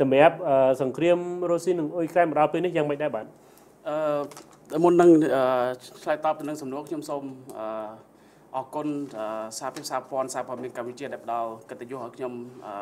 សម្រាប់សង្គ្រាមរុស្ស៊ីនិងអ៊ុយក្រែនមកដល់ពេលនេះយ៉ាងម៉េចដែរបាទអឺមុននឹងឆ្លើយតបទៅនឹងសំណួរខ្ញុំសូមអឺអរគុណសហភាពសហព័ន្ធសហព័ន្ធមានកម្ពុជាដែលផ្ដល់កិត្តិយសឲ្យខ្ញុំអឺ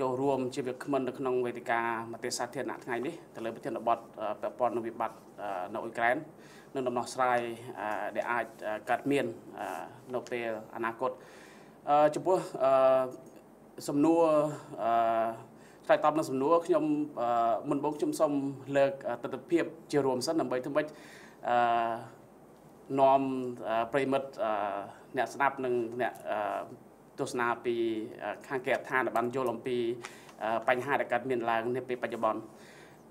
ចូលរួមជាវាគ្មិននៅក្នុងវេទិកាមតិសាធារណៈថ្ងៃនេះទៅលើប្រធានបទពាក់ព័ន្ធនឹងវិបត្តិនៅអ៊ុយក្រែននិងដំណោះស្រាយដែលអាចកើតមាននៅពេលអនាគតចំពោះសំណួរ ឆ្លើយតបនឹងសំណួរខ្ញុំមុនបងខ្ញុំសូមលើកទស្សនវិជ្ជាជារួមសិនដើម្បីធ្វើម៉េចអឺនាំប្រិមិត្តអ្នកស្ដាប់និងអ្នកទស្សនាពីខាងគេអដ្ឋានដែលបានយល់អំពីបញ្ហាដែលកើតមានឡើងនាពេលបច្ចុប្បន្ន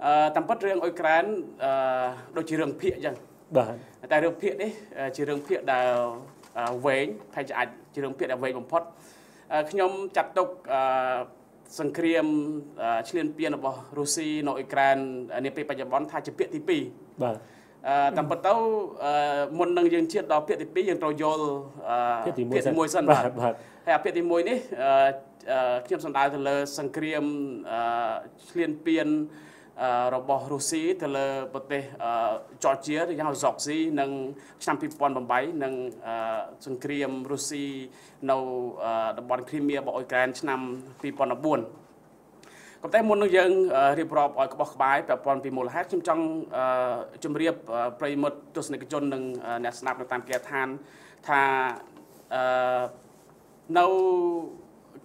អឺតាមពិតរឿងអ៊ុយក្រែនអឺដូចជារឿងភាគអញ្ចឹងបាទតែរឿងភាគនេះជារឿងភាគដែលវែងថាជាអាចជារឿងភាគដែលវែងបំផុតខ្ញុំចាត់ទុកអឺ សង្គ្រាមឈ្លានពានរបស់រុស្ស៊ីនៅអ៊ុយក្រែននាពេលបច្ចុប្បន្នថាជាពាក្យទី2បាទអឺតាមពិតទៅមុននឹងយើងជៀតដល់ពាក្យទី2យើងត្រូវយល់ពាក្យទី1សិនបាទហើយអាពាក្យទី1នេះខ្ញុំសំដៅទៅលើសង្គ្រាមឈ្លានពាន របស់រុស្ស៊ីទៅលើប្រទេសចរជាឬយ៉ាងហ្សុកស៊ីនិងឆ្នាំ2008និងសង្គ្រាមរុស្ស៊ីនៅតំបន់គ្រីមៀរបស់អ៊ុយក្រែនឆ្នាំ2014ក៏តែមុននឹងយើងរៀបរាប់ឲ្យក្បោះក្បាយពាក់ព័ន្ធពីមូលហេតុខ្ញុំចង់ជម្រាបប្រិមិត្តទស្សនិកជននិងអ្នកស្ដាប់នៅតាមគេឋានថាអឺនៅ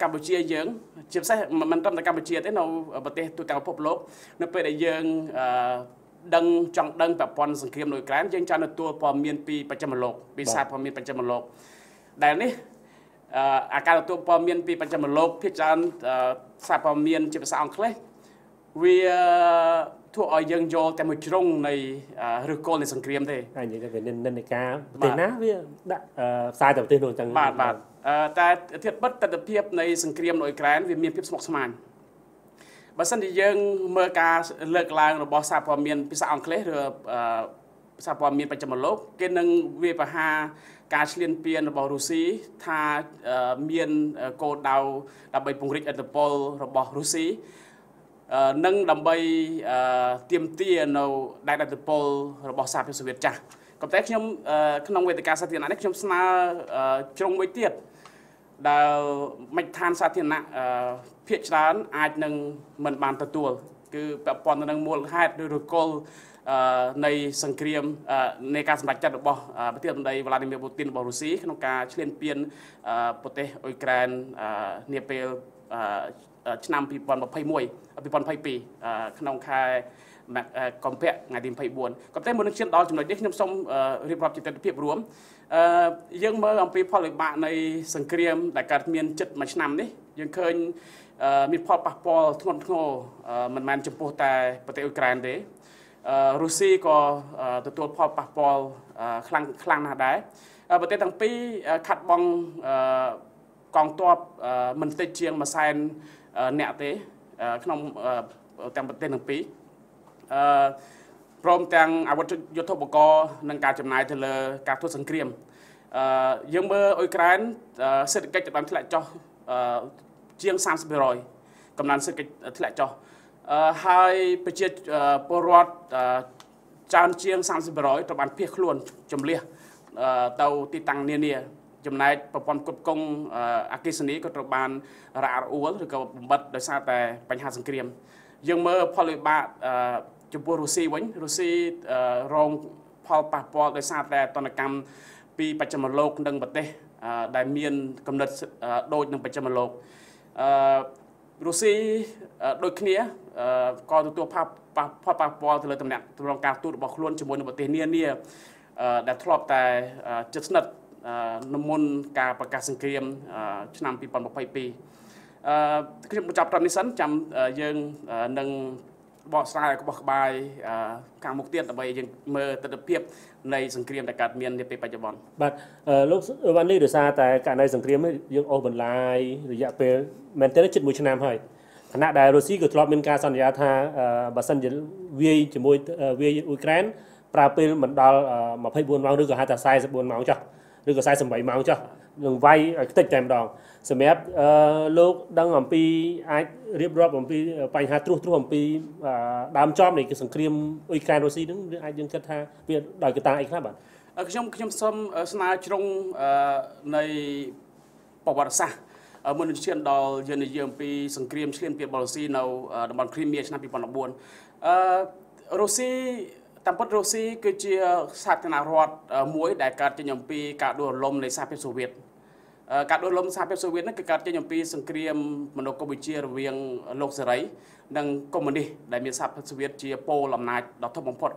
កម្ពុជាយើងជាពិសេសមិនត្រឹមតែកម្ពុជាទេនៅប្រទេសទូទាំងពិភពលោកនៅពេលដែលយើងអឺដឹងចង់ដឹងប្រព័ន្ធសង្គ្រាមនៅអ៊ុយក្រែនយើងចាំទទួលព័ត៌មានពីបច្ចិមលោកពីសារព័ត៌មានបច្ចិមលោកដែលនេះអាការទទួលព័ត៌មានពីបច្ចិមលោកភាគច្រើនសារព័ត៌មានជាភាសាអង់គ្លេសវា ធ្វើឲ្យយើងយល់តែមួយជ្រុងនៃឫសគល់នៃសង្គ្រាមទេហើយនិយាយទៅវានិន្នាការប្រទេសណាវាដាក់ផ្សាយទៅប្រទេសនោះចឹងបាទបាទតែធៀបបិទទស្សនវិជ្ជានៃសង្គ្រាមនៅអ៊ុយក្រែនវាមានភាពស្មុគស្មាញបើសិនជាយើងមើលការលើកឡើងរបស់សារព័ត៌មានភាសាអង់គ្លេសឬសារព័ត៌មានបច្ចិមលោកគេនឹងវាបហាការឈ្លានពានរបស់រុស្ស៊ីថាមានគោលដៅដើម្បីពង្រីកឥទ្ធិពលរបស់រុស្ស៊ី និងដើម្បីទៀមទានៅដែនឥទ្ធិពលរបស់សហភាពសូវៀតចាស់ក៏តែខ្ញុំក្នុងវេទិកាសាធារណៈនេះខ្ញុំស្នើជ្រុងមួយទៀតដែលមិនឋានសាធារណៈភាគច្រើនអាចនឹងមិនបានទទួល គឺពាក់ព័ន្ធទៅនឹងមូលហេតុឬរកលនៃសង្គ្រាមនៃការសម្រេចចិត្តរបស់ប្រធានាធិបតីវ្លាឌីមៀពូទីនរបស់រុស្ស៊ីក្នុងការឈ្លានពានប្រទេសអ៊ុយក្រែននាពេល ឆ្នាំ2021 2022ក្នុងខែកុម្ភៈថ្ងៃទី24ក៏តែមុននឹងឈានដល់ចំណុចនេះខ្ញុំសូមរៀបរាប់ជាទស្សនវិជ្ជារួមអឺយើងមើលអំពីផលវិបាកនៃសង្គ្រាមដែលកើតមានចិត្តមួយឆ្នាំនេះយើងឃើញមានផលប៉ះពាល់ធ្ងន់ធ្ងរមិនមែនចំពោះតែប្រទេសអ៊ុយក្រែនទេរុស្ស៊ីក៏ទទួលផលប៉ះពាល់ខ្លាំងខ្លាំងណាស់ដែរប្រទេសទាំងពីរខាត់បង កងទ័ពមិនតិចជាងមួយសែនអ្នកទេក្នុងទាំងប្រទេសទាំងពីរអឺព្រមទាំងអាវុធយុទ្ធឧបករណ៍និងការចំណាយទៅលើការធ្វើសង្គ្រាមអឺយើងមើលអ៊ុយក្រែនសេដ្ឋកិច្ចបានធ្លាក់ចុះជាង30%កំណើនសេដ្ឋកិច្ចធ្លាក់ចុះអឺហើយប្រជាពលរដ្ឋច្រើនជាង30%ត្រូវបានភៀសខ្លួនចម្លៀសទៅទីតាំងនានា ចំណែកប្រព័ន្ធគ្រប់គ្រងអគិសនីក៏ត្រូវបានរអាក់រអួលឬក៏បំបិតដោយសារតែបញ្ហាសង្គ្រាមយើងមើលផលវិបាកចំពោះរុស្ស៊ីវិញរុស្ស៊ីរងផលប៉ះពាល់ដោយសារតែតនកម្មពីបច្ចិមលោកនិងប្រទេសដែលមានកំណត់ដូចនឹងបច្ចិមលោកអឺរុស្ស៊ីដូចគ្នាក៏ទទួលផលផលប៉ះពាល់ទៅលើតំណែងទម្រង់ការទូតរបស់ខ្លួនជាមួយនឹងប្រទេសនានាដែលធ្លាប់តែជិតស្និទ្ធន មុនការប្រកាសសង្គ្រាមឆ្នាំ2022អឺខ្ញុំបញ្ចប់ត្រឹមនេះសិនចាំយើងនឹងបកស្រាយក្បោះក្បាយខាងមុខទៀតដើម្បីយើងមើលទស្សនវិជ្ជានៃសង្គ្រាមដែលកើតមាននាពេលបច្ចុប្បន្នបាទលោកវ៉ាន់នេះដោយសារតែករណីសង្គ្រាមយើងអូសបន្លាយរយៈពេលមែនទែនជិត1ឆ្នាំហើយខណៈដែលរុស្ស៊ីក៏ធ្លាប់មានការសន្យាថាបើសិនជាវាយជាមួយវាយអ៊ុយក្រែនប្រើពេលមិនដល់24ម៉ោងឬក៏ហៅថា44ម៉ោងចុះ ឬក៏48ម៉ោងចុះនឹងវាយឲ្យខ្ទេចតែម្ដងសម្រាប់អឺលោកដឹងអំពីអាចរៀបរាប់អំពីបញ្ហាត្រួសត្រាសអំពីដើមចំនៃសង្គ្រាមអ៊ុយក្រែនរុស្ស៊ីហ្នឹងអាចយើងគិតថាវាដោយកត្តាអីខ្លះបាទខ្ញុំខ្ញុំសូមស្នើជ្រុងនៃប្រវត្តិសាស្ត្រមុននឹងឈានដល់យើងនិយាយអំពីសង្គ្រាមឈ្លានពានបរុស្ស៊ីនៅតំបន់គ្រីមៀឆ្នាំ2014អឺរុស្ស៊ី តាមពិតរុស្ស៊ីគឺជាសាធារណរដ្ឋមួយដែលកើតចេញអំពីការដួលរលំនៃសហភាពសូវៀតការដួលរលំសហភាពសូវៀតហ្នឹងគឺកើតចេញអំពីសង្គ្រាមមនោគមវិជ្ជារវាងលោកសេរីនិងកុម្មុយនីសដែលមានសហភាពសូវៀតជាពលអំណាចដ៏ធំបំផុត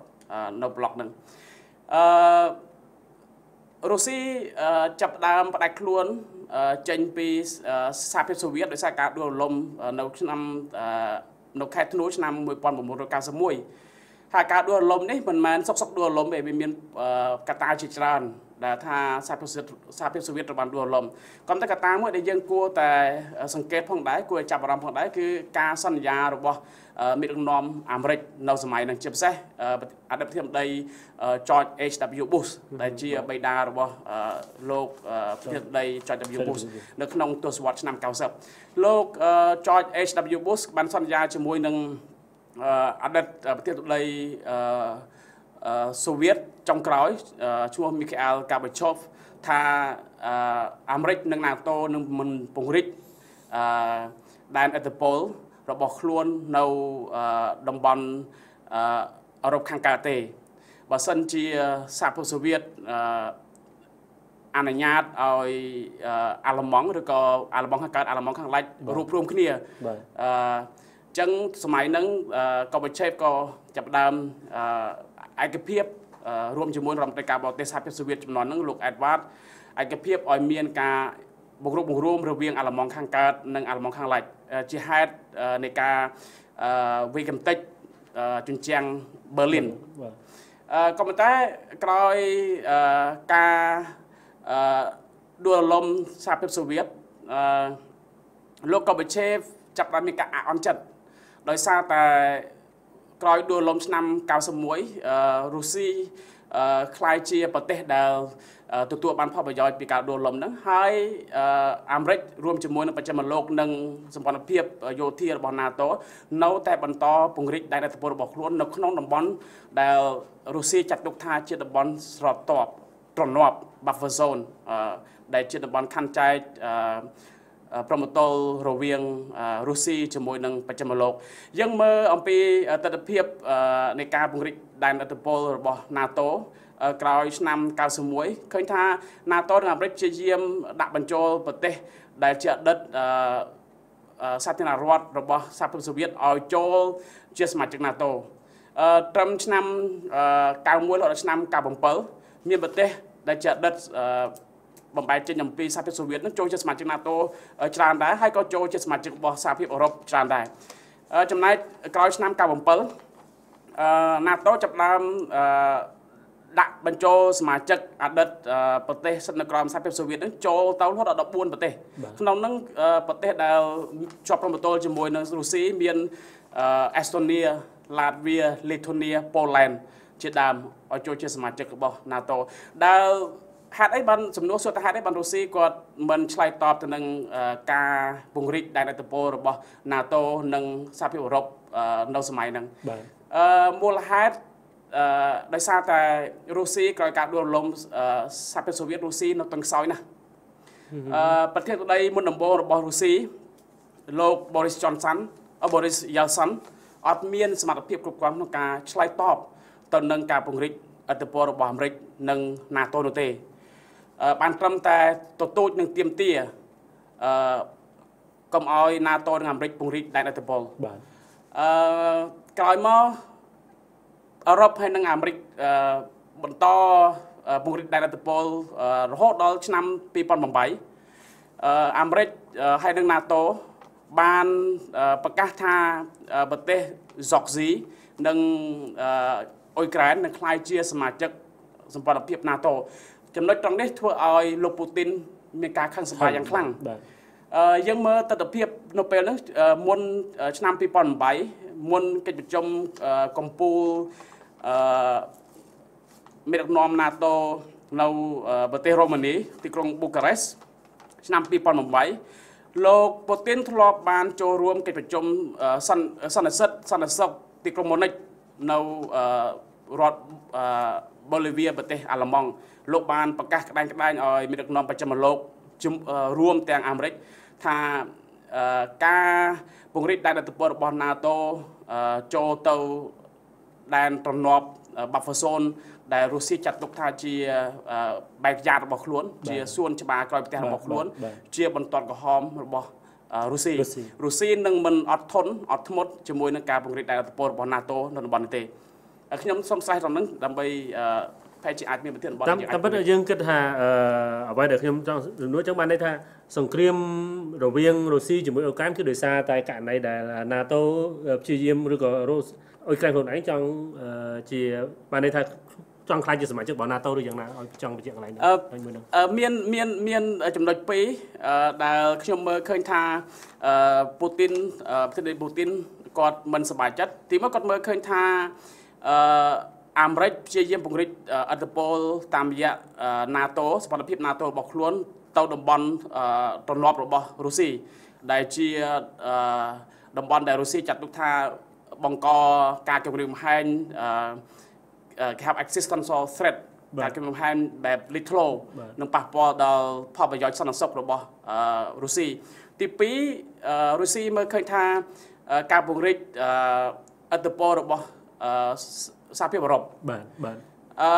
នៅប្លុកហ្នឹងអឺរុស្ស៊ីចាប់ដើមផ្ដាច់ខ្លួនចេញពីសហភាពសូវៀតដោយសារការដួលរលំនៅឆ្នាំនៅខែធ្នូឆ្នាំ1991 ហើយការដួលរលំនេះមិនមែនសុកសុកដួលរលំទេវាមានកត្តាជាច្រើនដែលថាសហភាពសហភាពសូវៀតត្រូវបានដួលរលំក៏តែកត្តាមួយដែលយើងគួរតែសង្កេតផងដែរគួរចាប់អារម្មណ៍ផងដែរគឺការសន្យារបស់មេដឹកនាំអាមេរិកនៅសម័យហ្នឹងជាពិសេសអតីតប្រធានបតី George H.W. Bush ដែលជាបិតារបស់លោកប្រធានបតី George W. Bush នៅក្នុងទសវត្សរ៍ឆ្នាំ90លោក George H.W. Bush បានសន្យាជាមួយនឹង អតីតប្រធានបតីសូវៀតចុងក្រោយឈ្មោះ Mikhail Gorbachev ថាអាមេរិកនិង NATO នឹងមិនពង្រីកដែនឥទ្ធិពលរបស់ខ្លួននៅតំបន់អឺរ៉ុបខាងកើតទេបើសិនជាសហភាពសូវៀតអនុញ្ញាតឲ្យអាល្លឺម៉ង់ឬក៏អាល្លឺម៉ង់ខាងកើតអាល្លឺម៉ង់ខាងលិចរួបរวมគ្នាអឺ ចឹងសម័យហ្នឹងកបឆេបក៏ចាប់ដើមឯកភាពរួមជាមួយរដ្ឋមន្ត្រីការបរទេសសហភាពសូវៀតចំនួនហ្នឹងលោកអេដវ៉ាតឯកភាពឲ្យមានការបង្រួបបង្រួមរវាងអាល្លឺម៉ង់ខាងកើតនិងអាល្លឺម៉ង់ខាងលិចជាហេតុនៃការវិកំតិចជញ្ជាំងប៊ឺលីនក៏ប៉ុន្តែក្រោយការដួលរលំសហភាពសូវៀតលោកកូបេឆេវចាប់បានមានការអអន់ចិត្ត ដោយសារតែក្រោយដួលរលំឆ្នាំ91រុស្ស៊ីคล้ายជាប្រទេសដែលទទួលបានផលប្រយោជន៍ពីការដួលរលំហ្នឹងហើយអាមេរិករួមជាមួយនឹងបច្ចិមលោកនិងសម្ព័ន្ធភាពយោធារបស់ NATO នៅតែបន្តពង្រីកដែនអធិបតេយ្យរបស់ខ្លួននៅក្នុងតំបន់ដែលរុស្ស៊ីចាត់ទុកថាជាតំបន់ស្របតបទ្រនាប់ buffer zone ដែលជាតំបន់ខណ្ឌចែក ប្រមទល់រវាងរុស្ស៊ីជាមួយនឹងបច្ចិមលោកយើងមើលអំពីទស្សនវិជ្ជានៃការពង្រីកដែនអធិបតេយ្យរបស់ NATO ក្រោយឆ្នាំ91ឃើញថា NATO និងអាមេរិកជាយាមដាក់បញ្ចូលប្រទេស ដែលជាអតីតសាធារណរដ្ឋរបស់សហភាពសូវៀតឲ្យចូលជាសមាជិក NATO ត្រឹមឆ្នាំ91ដល់ឆ្នាំ97មានប្រទេសដែលជាអតីត បំបែកចេញអំពីសហភាពសូវៀតនឹងចូលជាសមាជិក NATO ច្រើនដែរហើយក៏ចូលជាសមាជិករបស់សហភាពអឺរ៉ុបច្រើនដែរចំណែកក្រោយឆ្នាំ97អឺ NATO ចាប់ដើមអឺដាក់បញ្ចូលសមាជិកអតីតប្រទេសស្ថិតនៅក្រោមសហភាពសូវៀតនឹងចូលទៅរហូតដល់14ប្រទេសក្នុងនោះប្រទេសដែលជាប់ព្រមទល់ជាមួយនឹងរុស្ស៊ីមានអេស្តូនីឡាតវីលីធូនីប៉ូឡែនជាដើមឲ្យចូលជាសមាជិករបស់ NATO ដែល ហេតុអីបានសំណួរសួរថាហេតុអីបានរុស្ស៊ីគាត់មិនឆ្លើយតបទៅនឹងការពង្រីកដែនអធិបតេយ្យរបស់ NATO និងសហភាពអឺរ៉ុបនៅសម័យហ្នឹងបាទអឺមូលហេតុអឺដោយសារតែរុស្ស៊ីក្រោយការដួលរលំសហភាពសូវៀតរុស្ស៊ីនៅទន់ខ្សោយណាស់អឺប្រធានាធិបតីមុនដំបូងរបស់រុស្ស៊ីលោក Boris Johnson Boris Yeltsin អត់មានសមត្ថភាពគ្រប់គ្រាន់ក្នុងការឆ្លើយតបទៅនឹងការពង្រីកអធិបតេយ្យរបស់អាមេរិកនិង NATO នោះទេ បានត្រឹមតែទទូចនឹងទៀមទាអឺកុំឲ្យ NATO និងអាមេរិកពង្រីកដែនអធិបតេយ្យបាទអឺក្រោយមកអឺរ៉ុបហើយនិងអាមេរិកអឺបន្តពង្រីកដែនអធិបតេយ្យរហូតដល់ឆ្នាំ2008អឺអាមេរិកហើយនិង NATO បានប្រកាសថាប្រទេសហ្សុកស៊ីនិងអ៊ុយក្រែននឹងក្លាយជាសមាជិកសម្ព័ន្ធភាព NATO ចំណុចត្រង់នេះធ្វើឲ្យលោកពូទីនមានការខឹងសម្បាយ៉ាងខ្លាំងបាទអឺយើងមើលទស្សនវិជ្ជានៅពេលហ្នឹងមុនឆ្នាំ2008មុនកិច្ចប្រជុំកម្ពុជាអឺមេដឹកនាំ NATO នៅប្រទេសរ៉ូម៉ានីទីក្រុងប៊ូការេស្តឆ្នាំ2008លោកពូទីនធ្លាប់បានចូលរួមកិច្ចប្រជុំសន្និសិទសន្និសុខទីក្រុងម៉ូនិចនៅ រដ្ឋបូលីវីប្រទេសអាល្លឺម៉ង់លោកបានប្រកាសក្តែងក្តែងឲ្យមានដឹកនាំបច្ចិមលោករួមទាំងអាមេរិកថាការពង្រីកដែនអធិបតេយ្យរបស់ NATO ចូលទៅដែនត្រណប់ buffer zone ដែលរុស្ស៊ីចាត់ទុកថាជាបែកយ៉ាតរបស់ខ្លួន ជាសួនច្បារក្រោយផ្ទះរបស់ខ្លួន ជាបន្ទាត់ក្រហមរបស់រុស្ស៊ីរុស្ស៊ីនឹងមិនអត់ធន់អត់ធ្មត់ជាមួយនឹងការពង្រីកដែនអធិបតេយ្យរបស់ NATO នៅតំបន់នេះទេ ខ្ញុំសូមស្រេះត្រង់ហ្នឹងដើម្បីផែជាអាចមានប្រធានបទយើងអាចតែប៉ុន្តែយើងគិតថាអ្វីដែលខ្ញុំចង់រំនួលចឹងបានន័យថាសង្គ្រាមរវាងរុស្ស៊ីជាមួយអ៊ុក្រែនគឺដោយសារតែករណីដែល NATO ព្យាយាមឬក៏រុស្អ៊ុក្រែនខ្លួនឯងចង់ជាបានន័យថាចង់ខ្លាចជាសមាជិករបស់ NATO ឬយ៉ាងណាឲ្យចង់បញ្ជាក់កន្លែងនេះមួយនឹងមានមានមានចំណុចពីរដែលខ្ញុំមើលឃើញថាពូទីនប្រធានាធិបតីពូទីនគាត់មិនសប្បាយចិត្តទីមកគាត់មើលឃើញថា អឺអាមេរិកព្យាយាមពង្រីកអធិពលតាមរយៈ NATO សមត្ថភាព NATO របស់ខ្លួនទៅតំបន់ទន្លាប់របស់រុស្ស៊ីដែលជាតំបន់ដែលរុស្ស៊ីចាត់ទុកថាបង្កការគំរាមកំហែងគេហៅ existential threat ការគំរាមកំហែងបែបលេចធ្លោនឹងប៉ះពាល់ដល់ផលប្រយោជន៍សន្តិសុខរបស់រុស្ស៊ីទី2រុស្ស៊ីមើលឃើញថាការពង្រីកអធិពលរបស់ សហភាពអឺរ៉ុបបាទបាទអឺ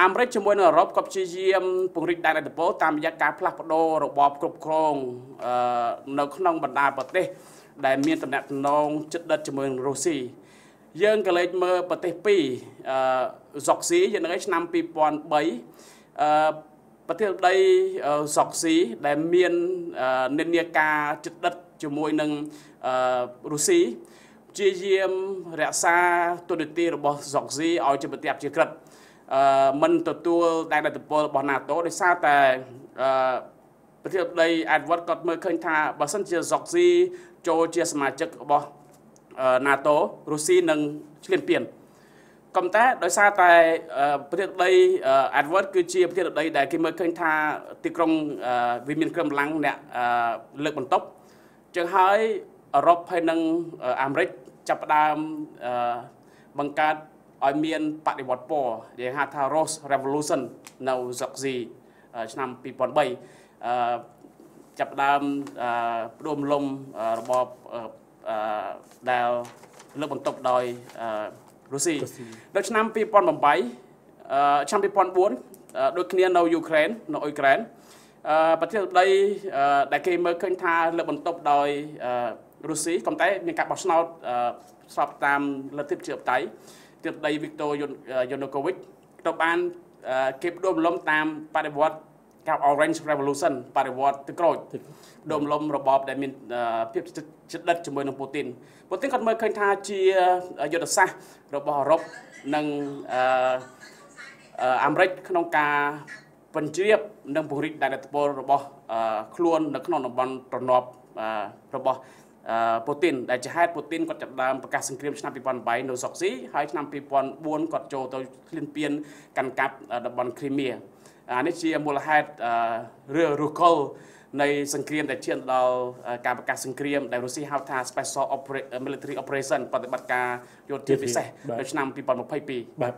អាមេរិកជាមួយនឹងអឺរ៉ុបក៏ព្យាយាមពង្រីកដែនឥទ្ធិពលតាមរយៈការផ្លាស់ប្ដូររបបគ្រប់គ្រងអឺនៅក្នុងបណ្ដាប្រទេស ដែលមានតំណែងជិតដិតជាមួយនឹងរុស្ស៊ីយើងក៏លេចមើលប្រទេសពីរអឺហ្សុកស៊ីយើងនៅឆ្នាំ2003អឺប្រទេសដីហ្សុកស៊ីដែលមាននិន្នាការជិតដិតជាមួយនឹងរុស្ស៊ី ព្យាយាមរក្សាទុននីតិរបស់សុកស៊ីឲ្យជាប្រទេសជាក្រិតអឺមិនទទួលដែនឥទ្ធិពលរបស់ NATO ដោយសារតែអឺប្រធានាធិបតី Edward គាត់មើលឃើញថាបើសិនជាសុកស៊ីចូលជាសមាជិករបស់ NATO រុស្ស៊ីនឹងឈ្លានពានក៏ប៉ុន្តែដោយសារតែប្រធានាធិបតី Edward គឺជាប្រធានាធិបតីដែលគេមើលឃើញថាទីក្រុងវាមានក្រមកម្លាំងអ្នកលើកបន្ទប់ចឹងហើយអឺរ៉ុបហើយនិងអាមេរិក ចាប់ផ្ដើមបង្កើតឲ្យមានបដិវត្តពណ៌ដែលហៅថា Rose Revolution នៅ Zoxy ឆ្នាំ2003អឺចាប់ផ្ដើមផ្ដួលលំរបបអឺដែលលើកបន្ទប់ដោយរុស្ស៊ីនៅឆ្នាំ2008ឆ្នាំ2004ដូចគ្នានៅយូក្រែននៅអ៊ុយក្រែនប្រទេសដីដែលគេមើលឃើញថាលើកបន្ទប់ដោយ រុស្ស៊ីក៏តែមានការបោះឆ្នោតស្របតាមលទ្ធិប្រជាធិបតេយ្យទីដីវីកតូយូណូកូវិចទៅបានគេបដូរលំតាមបដិវត្តកៅ Orange Revolution បដិវត្តទឹកក្រូចដូមលំរបបដែលមានភាពជិតដិតជាមួយនឹងពូទីនពូទីនគាត់មើលឃើញថាជាយុទ្ធសាស្ត្ររបស់អឺរ៉ុបនិងអាមេរិកក្នុងការបញ្ជ្រាបនិងពង្រីកដែនឥទ្ធិពលរបស់ខ្លួននៅក្នុងតំបន់ប្រណប់របស់ ពូទីនដែលជាហេតុពូទីនគាត់ចាប់ដើមប្រកាសសង្គ្រាមឆ្នាំ2008នៅសុកស៊ីហើយឆ្នាំ2004គាត់ចូលទៅឃ្លានពានកាន់កាប់តំបន់គ្រីមៀអានេះជាមូលហេតុរឿងរុកលនៃសង្គ្រាមដែលឈានដល់ការប្រកាសសង្គ្រាមដែលរុស្ស៊ីហៅថា Special Military Operation ប្រតិបត្តិការយោធាពិសេសនៅឆ្នាំ2022បាទ